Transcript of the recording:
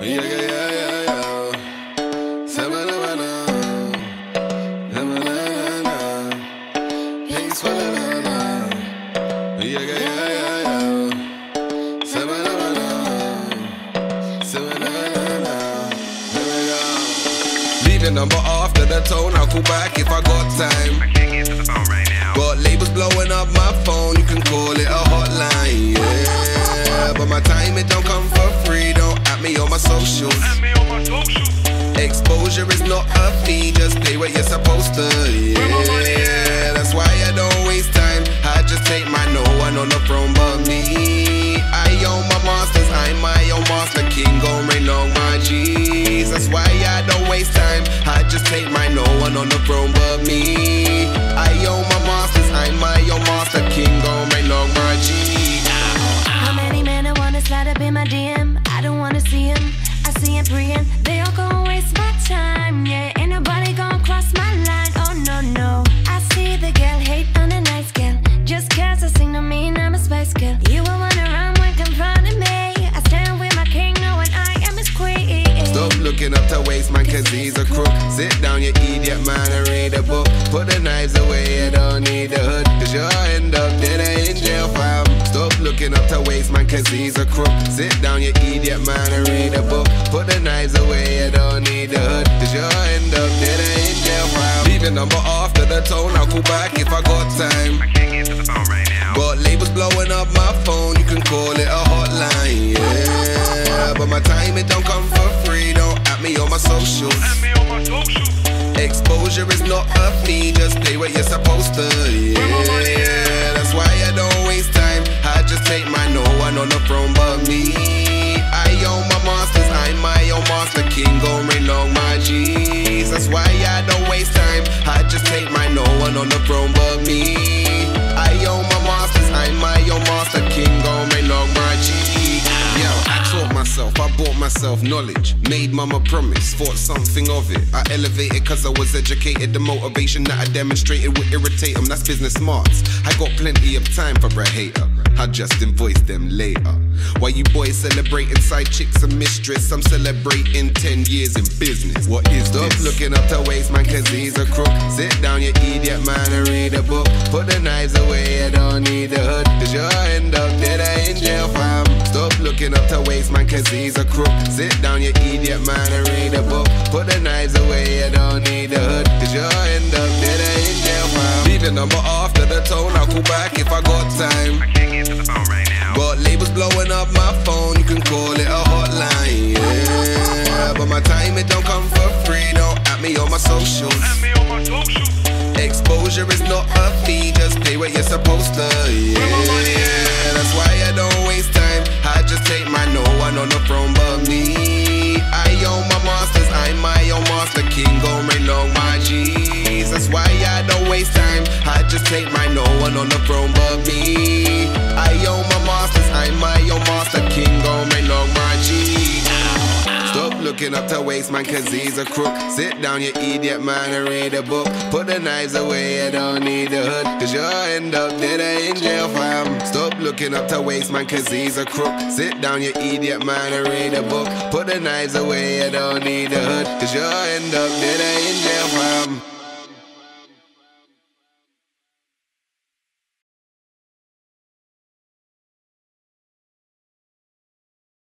Yeah, yeah, yeah, your number after the tone. I'll call back if I got time. Exposure is not a fee, just pay what you're supposed to, yeah. That's why I don't waste time, I just take my no one on the throne but me. I own my masters, I'm my own master, king gon' reign on my G's. That's why I don't waste time, I just take my no one on the throne but me. I own my masters, I'm my own master, king gon' reign on my G's. How many men I wanna slide up in my DM? I don't wanna see him. I see him praying. Cause he's a crook. Sit down you idiot man and read a book. Put the knives away you don't need the hood. Cause you'll end up dead in jail fam. Stop looking up to waste man cause he's a crook. Sit down you idiot man and read a book. Put the knives away you don't need the hood. Cause you'll end up dead in jail fam. Leave your number after the tone I'll call back if I got time. I can't get to the phone right now. Got labels blowing up my phone, you can call it a hotline, yeah. But my time it don't come my socials. Add me on my socials. Exposure is not a fee, just pay what you're supposed to, yeah. That's why I don't waste time, I just take my no one on the throne but me. I own my masters, I'm my own master, king gon' reign on my G's. That's why I don't waste time, I just take my no one on the throne but me. Bought myself knowledge. Made mama promise, thought something of it. I elevated cause I was educated. The motivation that I demonstrated would irritate them. That's business smarts. I got plenty of time for a hater. I just invoice them later. While you boys celebrating side chicks and mistress, I'm celebrating 10 years in business. What is Stop this? looking up to waste man cause he's a crook. Sit down, you idiot man, and read a book. Put the knives away, you don't need the hood. Cause you'll end up dead in jail, fam. Stop looking up to waste man cause he's a crook. Sit down, you idiot man, and read a book. Put the knives away, you don't need the hood. Cause you'll end up dead in jail, fam. Leave your number after the tone, I'll call back if I got time. I can't get to the phone right now. Got labels blowing up my phone, you can call it a hotline, yeah. But my time it don't come for free, don't at me on my socials. Add me on my socials. Exposure is not a fee, just pay what you're supposed to, yeah. That's why I don't waste time, I just take my no one on the throne but me. Take my no one on the throne but me. I own my masters, I'm my own master, king gon' my on my G's. Stop looking up to waste man cause he's a crook. Sit down you idiot man and read a book. Put the knives away you don't need the hood Cause you'll end up dead in jail fam. Stop looking up to waste man cause he's a crook. Sit down you idiot man and read a book. Put the knives away you don't need the hood Cause you'll end up dead in jail fam